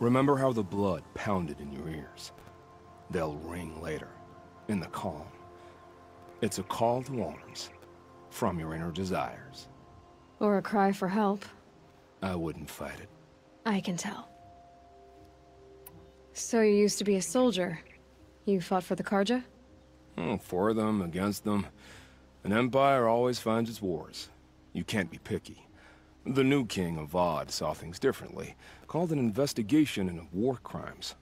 Remember how the blood pounded in your ears? They'll ring later, in the calm. It's a call to arms, from your inner desires. Or a cry for help. I wouldn't fight it. I can tell. So you used to be a soldier. You fought for the Carja? Oh, hmm, for them, against them. An empire always finds its wars. You can't be picky. The new king Avad saw things differently. Called an investigation into war crimes.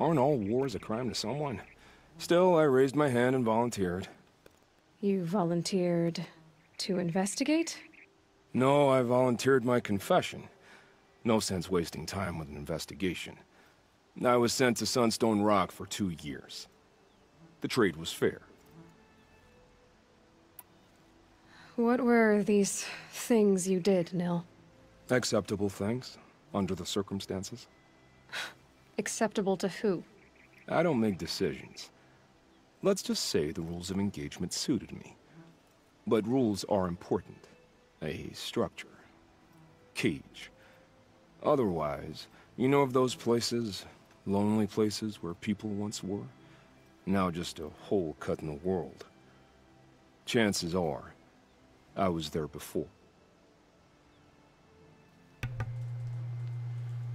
Aren't all wars a crime to someone? Still, I raised my hand and volunteered. You volunteered to investigate? No, I volunteered my confession. No sense wasting time with an investigation. I was sent to Sunstone Rock for two years. The trade was fair. What were these things you did, Nil? Acceptable things, under the circumstances. Acceptable to who? I don't make decisions. Let's just say the rules of engagement suited me. But rules are important. A structure. Cage. Otherwise, you know of those places, lonely places where people once were? Now just a hole cut in the world. Chances are, I was there before.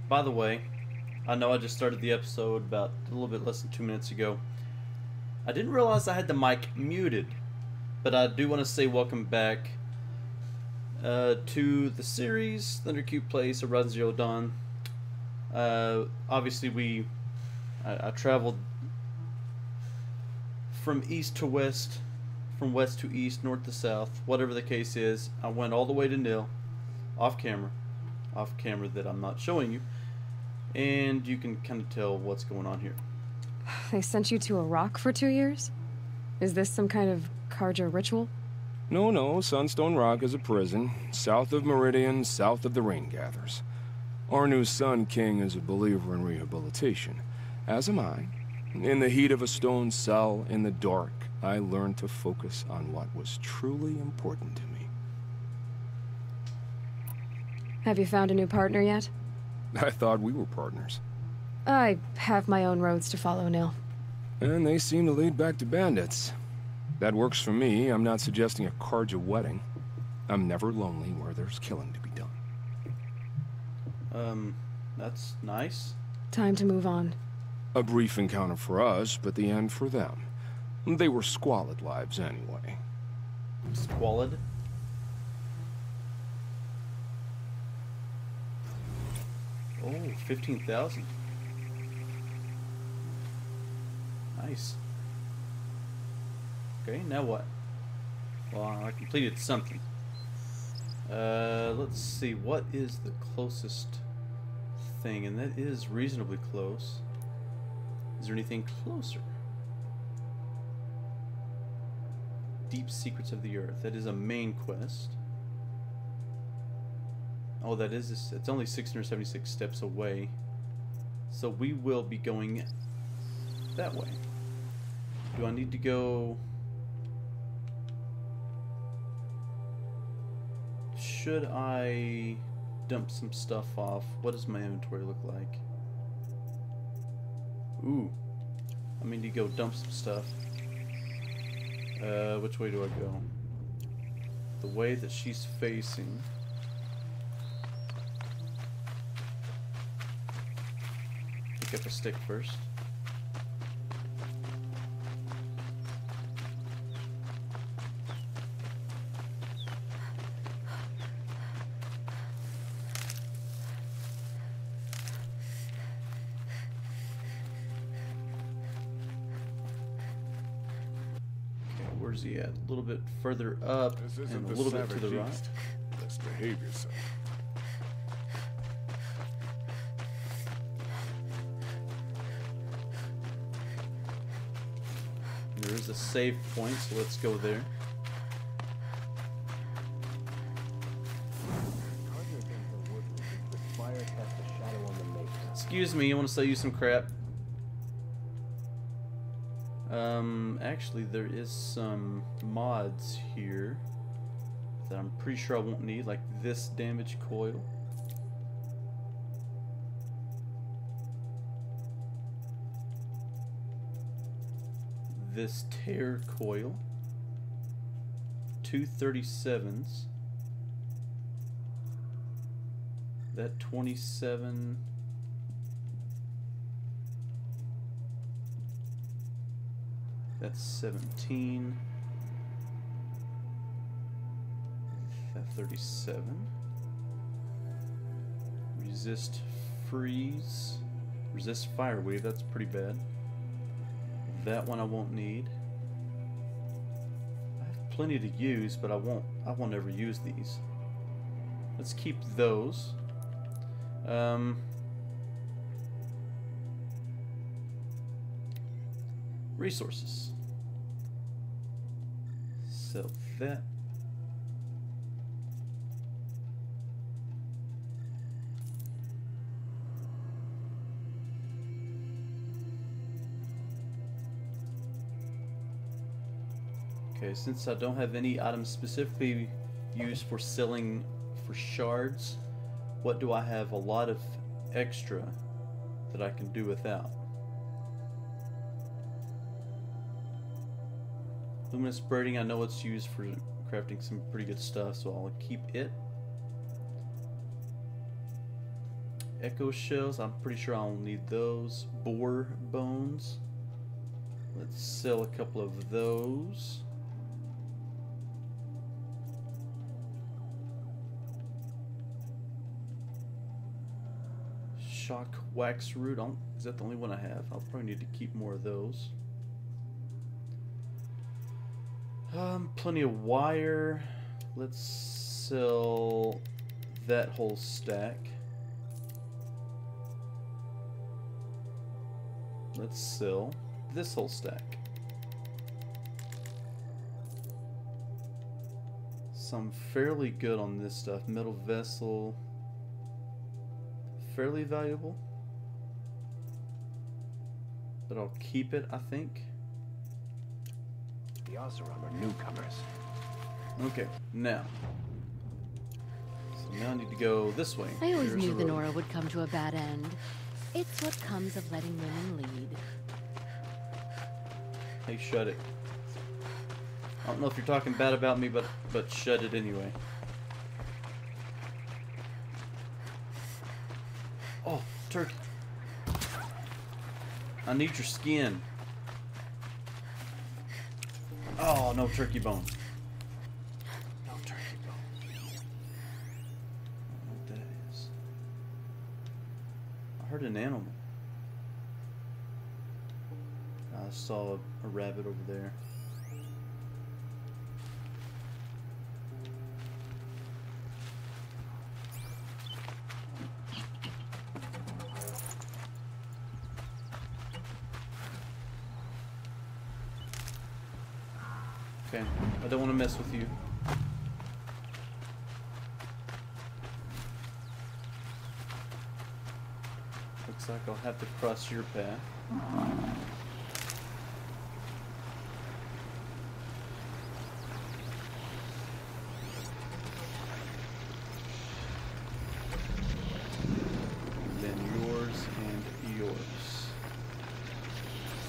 By the way, I know I just started the episode about a little bit less than two minutes ago. I didn't realize I had the mic muted, but I do want to say welcome back uh, to the series Thunder Q Plays Horizon Zero Dawn. Uh, obviously, we I, I traveled from east to west, from west to east, north to south, whatever the case is. I went all the way to Nil, off camera, off camera that I'm not showing you, and you can kind of tell what's going on here. They sent you to a rock for two years? Is this some kind of Carja ritual? No, no, Sunstone Rock is a prison, south of Meridian, south of the Rain Gathers. Our new Sun King is a believer in rehabilitation, as am I. In the heat of a stone cell, in the dark, I learned to focus on what was truly important to me. Have you found a new partner yet? I thought we were partners. I have my own roads to follow, Nil. And they seem to lead back to bandits. That works for me. I'm not suggesting a Carja wedding. I'm never lonely where there's killing to be done. Um, that's nice. Time to move on. A brief encounter for us, but the end for them. They were squalid lives anyway. Squalid. Oh, 15,000. Nice. Okay, now what? Well, I completed something. Uh, let's see, what is the closest thing? And that is reasonably close. Is there anything closer? Deep Secrets of the Earth. That is a main quest. Oh, that is, it's only 676 steps away. So we will be going that way. Do I need to go... Should I dump some stuff off? What does my inventory look like? Ooh. I mean to go dump some stuff. Uh, which way do I go? The way that she's facing. Pick up a stick first. Further up and a little bit to savage the right. Let's behave yourself. There is a save point, so let's go there. Excuse me, I want to sell you some crap. actually there is some mods here that I'm pretty sure I won't need, like this damage coil. This tear coil. two thirty-sevens, That 27 That's 17. That 37. Resist freeze. Resist fire wave, that's pretty bad. That one I won't need. I have plenty to use, but I won't I won't ever use these. Let's keep those. Um resources. So that. Okay, since I don't have any items specifically used for selling for shards, what do I have a lot of extra that I can do without? Luminous braiding, I know it's used for crafting some pretty good stuff, so I'll keep it. Echo shells, I'm pretty sure I'll need those. Boar bones. Let's sell a couple of those. Shock wax root. Is that the only one I have? I'll probably need to keep more of those. Um, plenty of wire. Let's sell that whole stack. Let's sell this whole stack. So I'm fairly good on this stuff. Metal vessel. Fairly valuable. But I'll keep it, I think. The Oseram are newcomers. Okay, now. So now I need to go this way. I always Here's knew the the. Nora would come to a bad end. It's what comes of letting women lead. Hey, shut it. I don't know if you're talking bad about me, but but shut it anyway. Oh, turkey. I need your skin. Oh, no turkey bone. No turkey bone. I don't know what that is. I heard an animal. I saw a rabbit over there. Okay, I don't want to mess with you. Looks like I'll have to cross your path. Then yours and yours.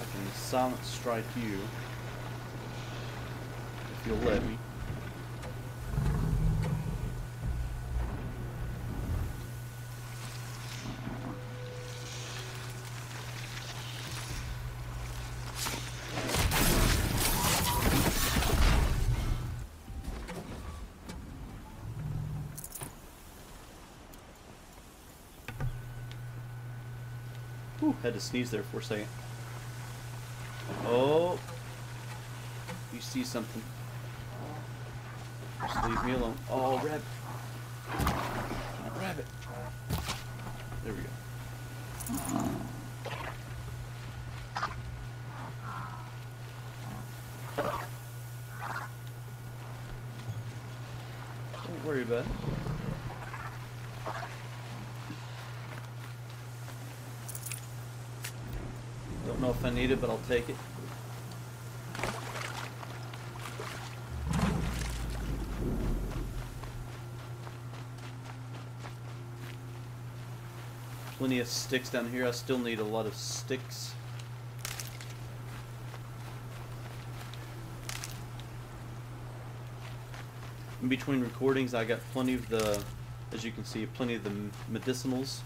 I can silent strike you. You'll let me. Whew, had to sneeze there for a second. Oh. You see something. Leave me alone. Oh, rabbit. Rabbit. There we go. Don't worry about it. Don't know if I need it, but I'll take it. plenty of sticks down here. I still need a lot of sticks. In between recordings, I got plenty of the, as you can see, plenty of the medicinals.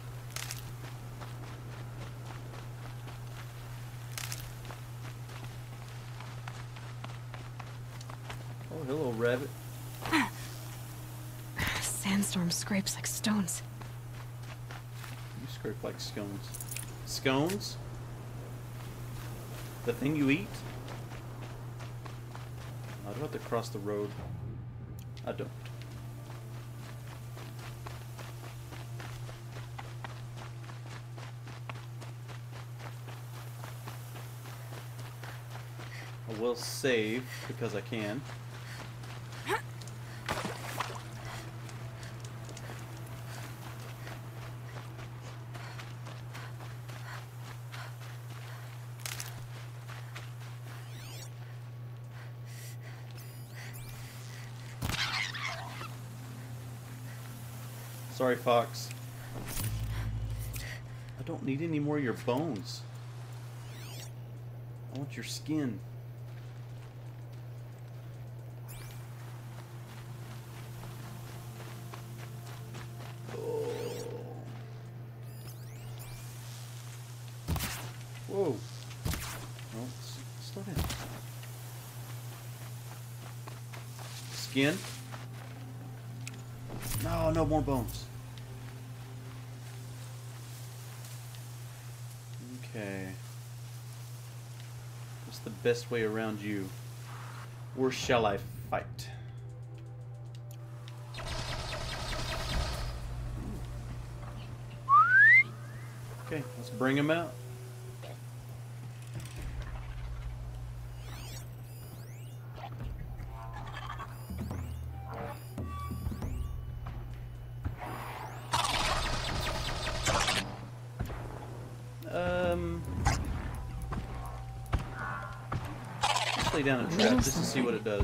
Like scones. Scones? The thing you eat? I do have to cross the road. I don't. I will save because I can. Fox. I don't need any more of your bones. I want your skin. Oh. Whoa. Skin? No, no more bones. Okay. What's the best way around you? Where shall I fight? Okay, let's bring him out. Down a trap just to see what it does.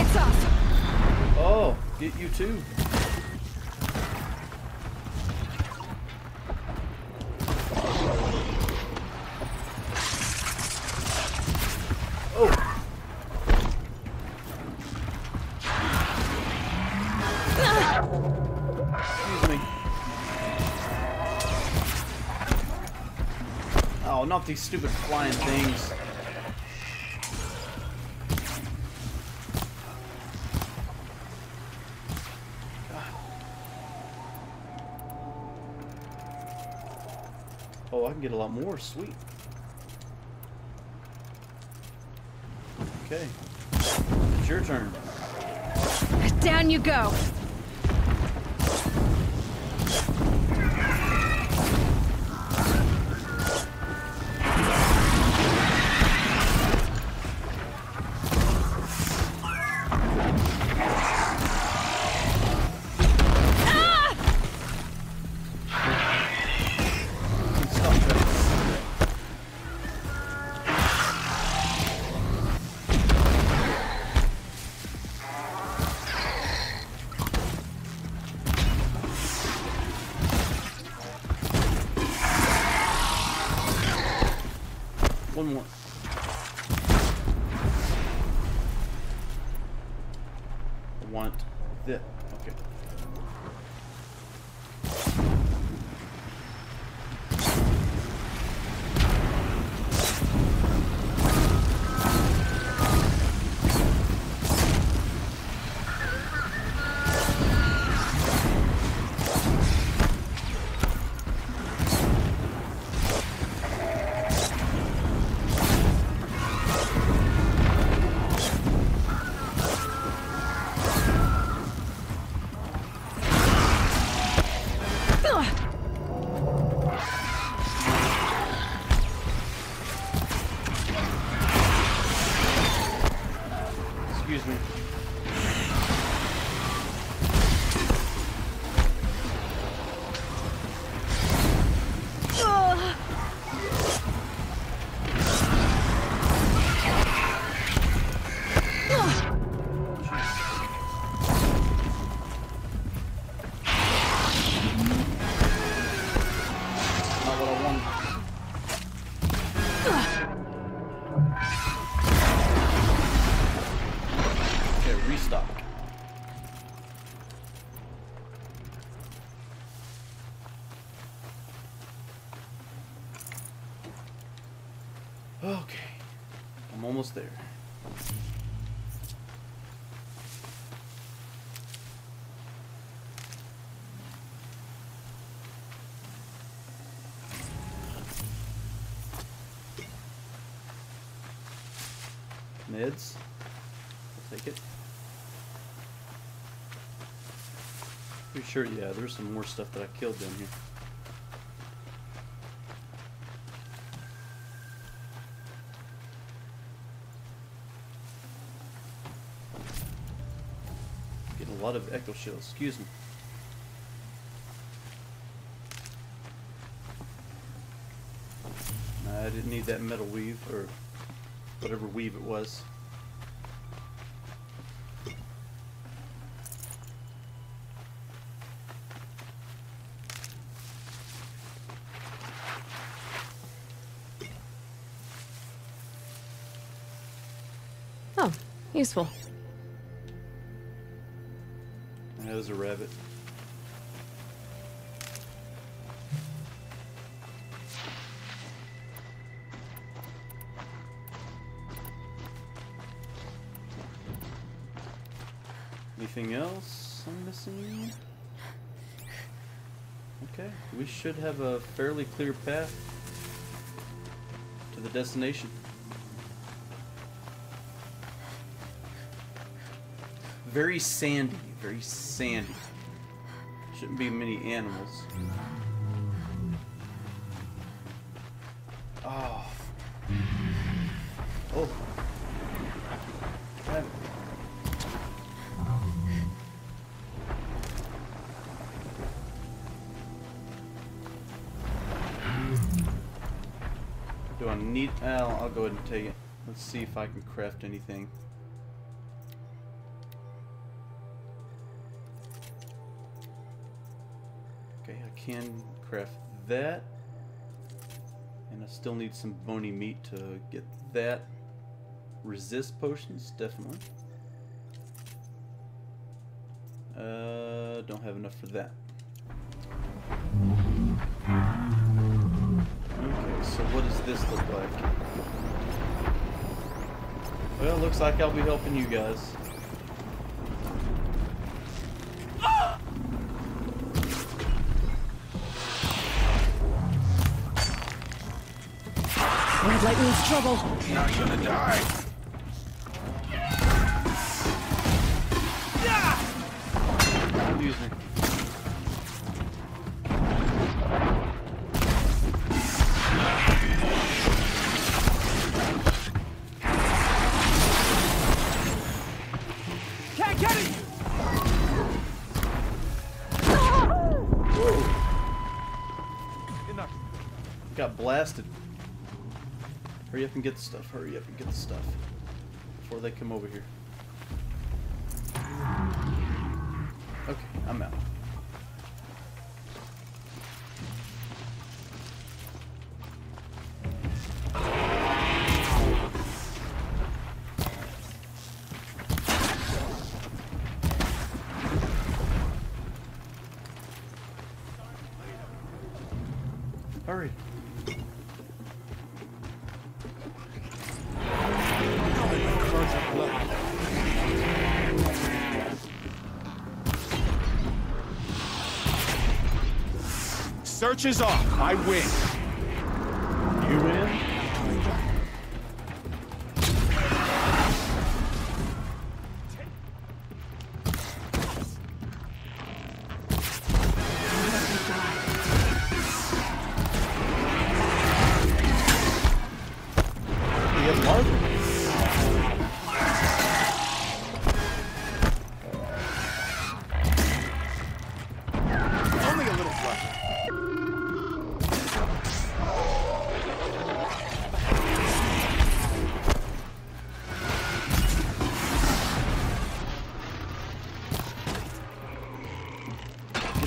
It's off! Oh, get you too. Not these stupid flying things. Oh, I can get a lot more. Sweet. Okay. It's your turn. Down you go! I'll take it. Pretty sure, yeah, there's some more stuff that I killed down here. Getting a lot of echo shells, excuse me. I didn't need that metal weave, or whatever weave it was. Oh, useful. That was a rabbit. Anything else I'm missing? Okay, we should have a fairly clear path to the destination. Very sandy, very sandy. Shouldn't be many animals. Let's see if I can craft anything. Okay, I can craft that. And I still need some bony meat to get that. Resist potions, definitely. Uh, don't have enough for that. Okay, so what does this look like? Well, looks like I'll be helping you guys. Red Lightning's trouble. Not gonna die. Up and get the stuff. Hurry up and get the stuff. Before they come over here. Search is off. I win.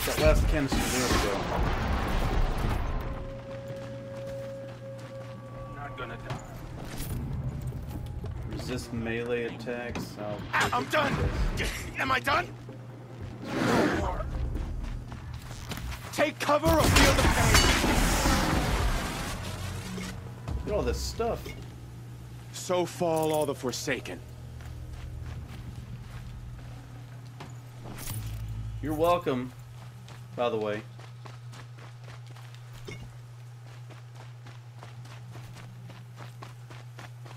That last canister. There we go. Not gonna die. Resist melee attacks. I'll Ah, take I'm done. Am I done? Take cover or feel the pain. Look at all this stuff. So fall all the Forsaken. You're welcome, by the way.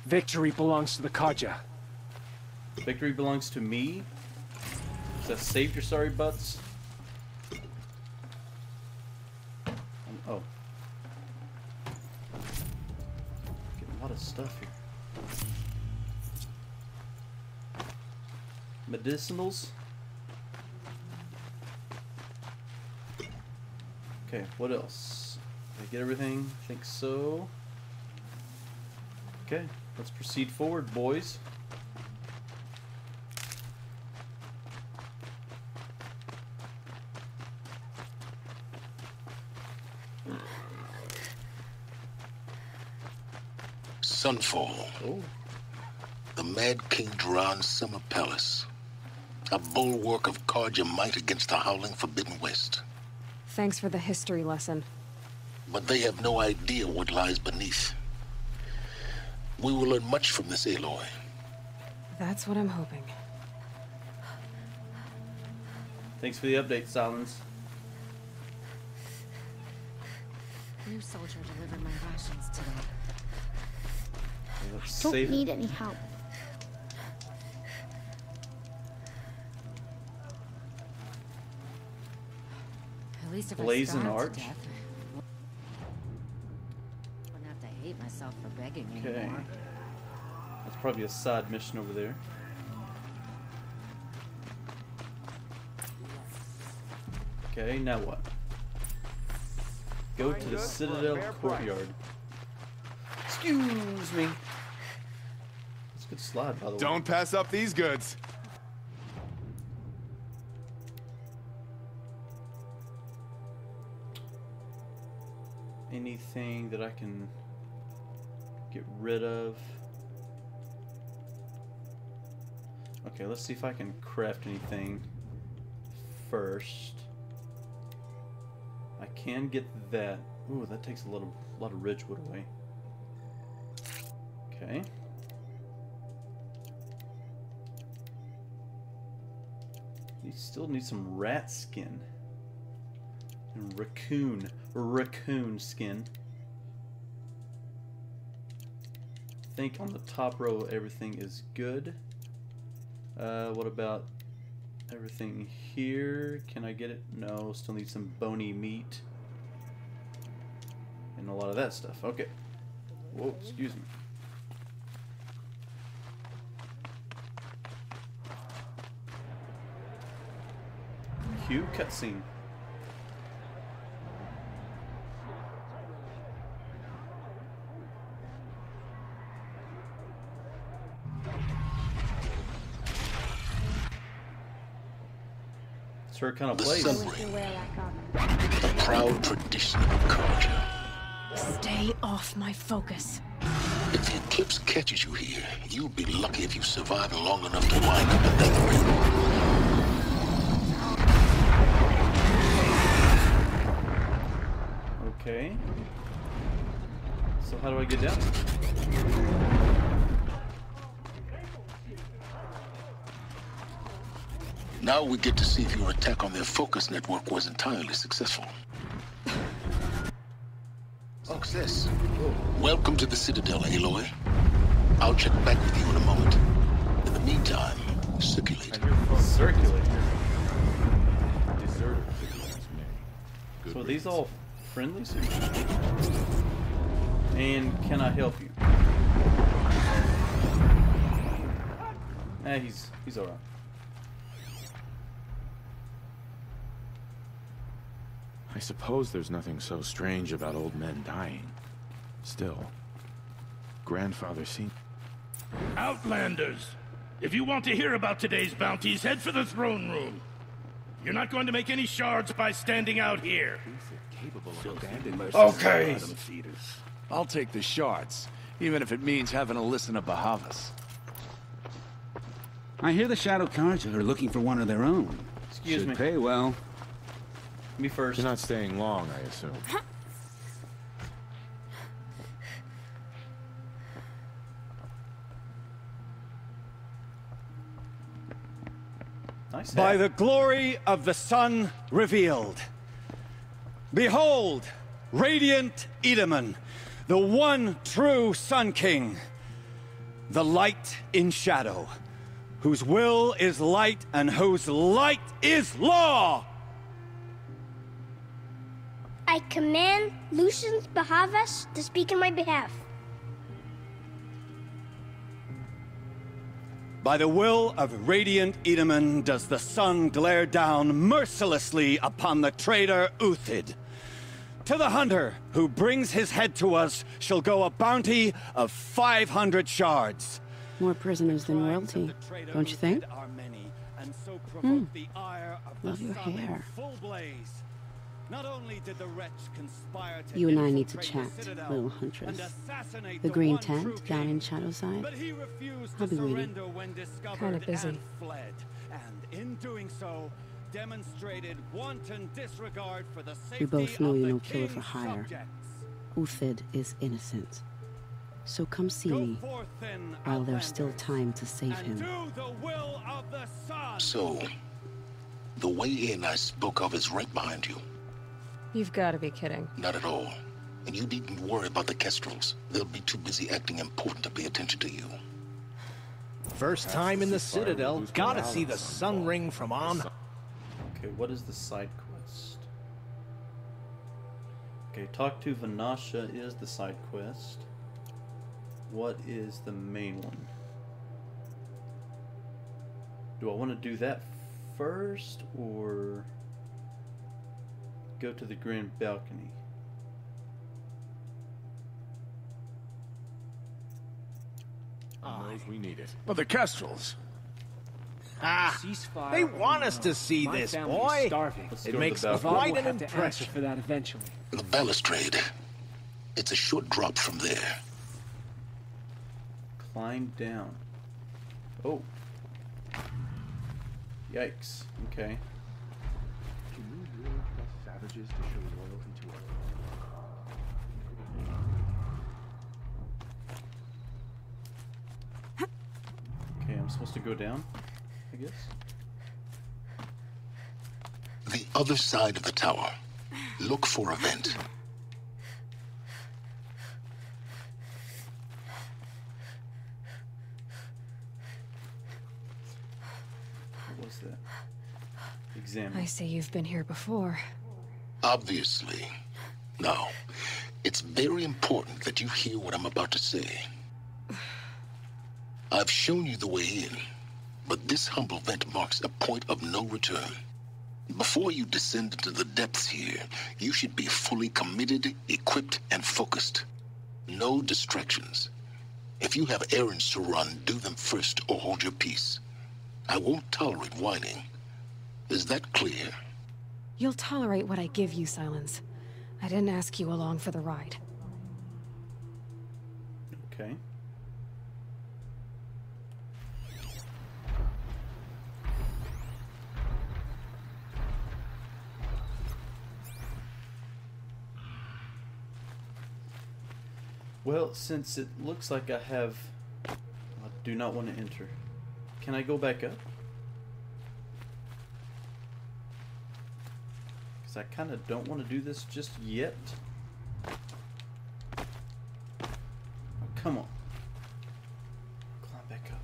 Victory belongs to the Carja. Victory belongs to me. Is that saved your sorry butts? Um, oh. Getting a lot of stuff here. Medicinals? Okay, what else? Did I get everything? I think so. Okay, let's proceed forward, boys. Sunfall, Oh, the Mad King Jiran's summer palace. A bulwark of Carja might against the howling Forbidden West. Thanks for the history lesson. But they have no idea what lies beneath. We will learn much from this Aloy. That's what I'm hoping. thanks for the update, Sylens. New soldier delivered my rations today. Let's Don't save need any help. Least if Blazing I Arch? to death, I wouldn't have to hate myself for begging Okay. anymore. That's probably a side mission over there. Okay, now what? Go to the Citadel courtyard. Excuse me. That's a good slide, by the way. Don't pass up these goods. Anything that I can get rid of. Okay, let's see if I can craft anything first. I can get that. Ooh, that takes a lot of, lot of ridgewood away. Okay. You still need some rat skin. And raccoon. Raccoon skin. I think on the top row everything is good. Uh, what about everything here? Can I get it? No, still need some bony meat. And a lot of that stuff. Okay. Whoa, excuse me. Cue cutscene. Her kind of The place. sun Wish you ring, wear like the proud tradition of Carja. Stay off my focus. If the eclipse catches you here, you'll be lucky if you survive long enough to wind up in that ring. Okay. So how do I get down? Now we get to see if your attack on their focus network was entirely successful. Success. Welcome to the Citadel, Aloy. I'll check back with you in a moment. In the meantime, circulate. Circulate. Deserter So are these all friendlies? And can I help you? Eh, he's he's alright. I suppose there's nothing so strange about old men dying. Still, grandfather seemed. Outlanders! If you want to hear about today's bounties, head for the throne room. You're not going to make any shards by standing out here. Okay. I'll take the shards, even if it means having to listen to Bahavas. I hear the Shadow Carja are looking for one of their own. Excuse Should me. pay well. Me first. You're not staying long, I assume. nice. By the glory of the sun revealed. Behold, radiant Itamen, the one true Sun King, the light in shadow, whose will is light and whose light is law. I command Lucius Bahavas to speak in my behalf. By the will of radiant Itamen does the sun glare down mercilessly upon the traitor Uthid. To the hunter who brings his head to us shall go a bounty of 500 shards. More prisoners than royalty, don't you think? Hmm. Love your hair. Not only did the wretch conspire to You and I need to chat, Citadel little huntress. The green tent true down in Shadowside. but he refused I'll to be waiting. surrender when discovered Kinda busy. and fled. And in doing so, demonstrated wanton disregard for the safety We both know you're the no killer for hire. subjects. Uthid is innocent. So come see me Forth then, while there's still time to save him. do the will of the sun. So, the way in I spoke of is right behind you. You've got to be kidding. Not at all. And you needn't worry about the Kestrels. They'll be too busy acting important to pay attention to you. First time in the Citadel, gotta see the sun ring from on. Okay, what is the side quest? Okay, talk to Vanasha is the side quest. What is the main one? Do I want to do that first or go to the grand balcony? knows we need it. But the Kestrels. Ah, Ceasefire they want us to see My this, boy. starving. Let's It go to makes the balcony. Avad quite will an have to answer impression. for that eventually. The balustrade. It's a short drop from there. Climb down. Oh. Yikes. Okay. Can we really trust savages to show loyalty to us? Okay, I'm supposed to go down, I guess. The other side of the tower. Look for a vent. What was that? Examine. I see you've been here before. Obviously. Now, it's very important that you hear what I'm about to say. I've shown you the way in, but this humble vent marks a point of no return. Before you descend into the depths here, you should be fully committed, equipped, and focused. No distractions. If you have errands to run, do them first or hold your peace. I won't tolerate whining. Is that clear? You'll tolerate what I give you, Sylens. I didn't ask you along for the ride. Okay. Well, since it looks like I have... I do not want to enter. Can I go back up? I kind of don't want to do this just yet. Oh, come on. Climb back up.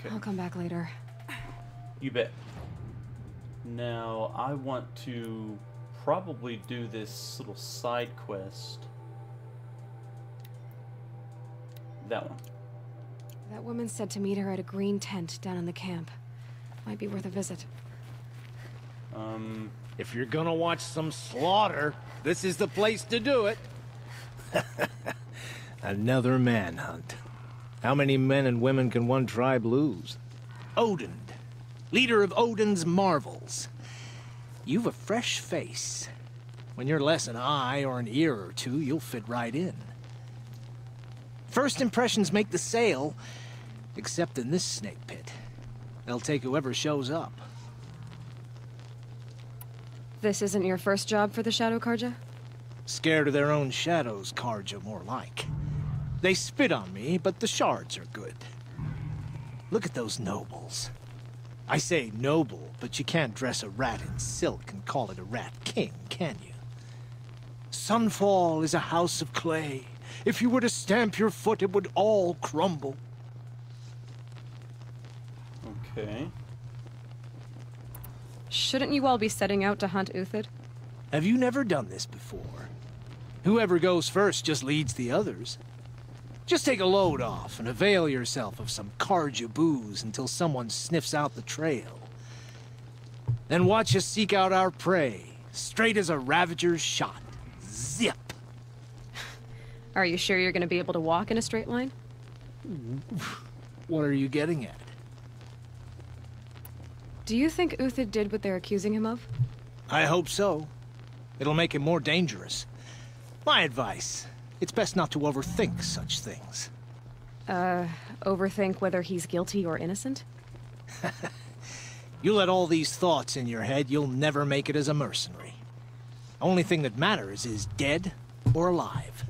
Okay. I'll come back later. You bet. Now, I want to probably do this little side quest. That one. That woman said to meet her at a green tent down in the camp. Might be worth a visit. Um, If you're gonna watch some slaughter, this is the place to do it. Another manhunt. How many men and women can one tribe lose? Odin, leader of Odin's marvels. You've a fresh face. When you're less an eye or an ear or two, you'll fit right in. First impressions make the sale, except in this snake pit. They'll take whoever shows up. This isn't your first job for the Shadow Carja? Scared of their own shadows, Carja, more like. They spit on me, but the shards are good. Look at those nobles. I say noble, but you can't dress a rat in silk and call it a rat king, can you? Sunfall is a house of clay. If you were to stamp your foot, it would all crumble. Okay. Shouldn't you all be setting out to hunt Uthid? Have you never done this before? Whoever goes first just leads the others. Just take a load off and avail yourself of some Carja booze until someone sniffs out the trail. Then watch us seek out our prey, straight as a Ravager's shot. Zip! Are you sure you're gonna be able to walk in a straight line? What are you getting at? Do you think Uthid did what they're accusing him of? I hope so. It'll make him more dangerous. My advice, it's best not to overthink such things. Uh, overthink whether he's guilty or innocent? You let all these thoughts in your head, you'll never make it as a mercenary. Only thing that matters is dead or alive.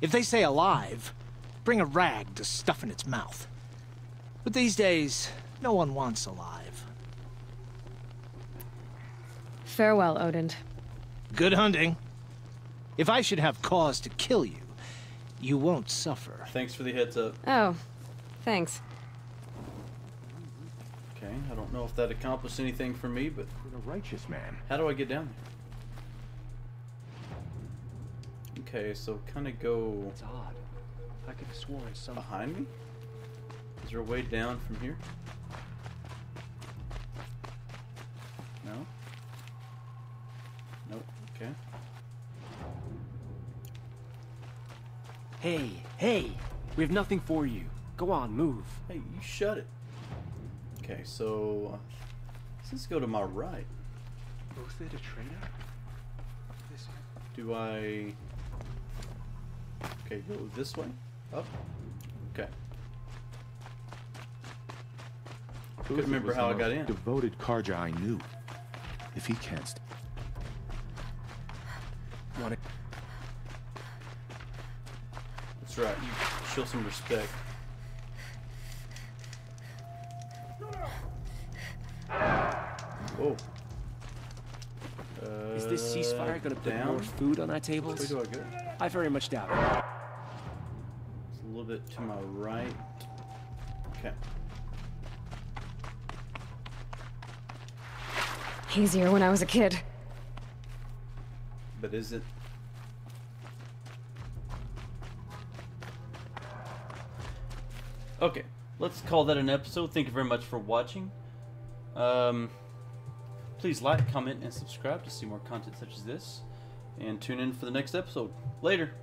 If they say alive, bring a rag to stuff in its mouth. But these days, no one wants alive. Farewell, Odin. Good hunting. If I should have cause to kill you, you won't suffer. Thanks for the heads up. Oh, thanks. Okay, I don't know if that accomplished anything for me, but a righteous man. how do I get down there? Okay, so kind of go It's odd. I could have sworn some. behind me. Is there a way down from here? No. Nope. Okay. Hey, hey! We have nothing for you. Go on, move. Hey, you shut it. Okay, so uh, let's go to my right. Uthid a trainer? This Do I? Okay, go this way. Up. Okay. Couldn't remember how I got in. Devoted Carja I knew. If he can't. st- Want That's right. You show some respect. Whoa. Is this ceasefire gonna uh, put down? more food on our Which tables? do I go? I very much doubt it. It's a little bit to my right. Okay. Easier when I was a kid. But is it? Okay, let's call that an episode. Thank you very much for watching. Um, please like, comment, and subscribe to see more content such as this. And tune in for the next episode. Later.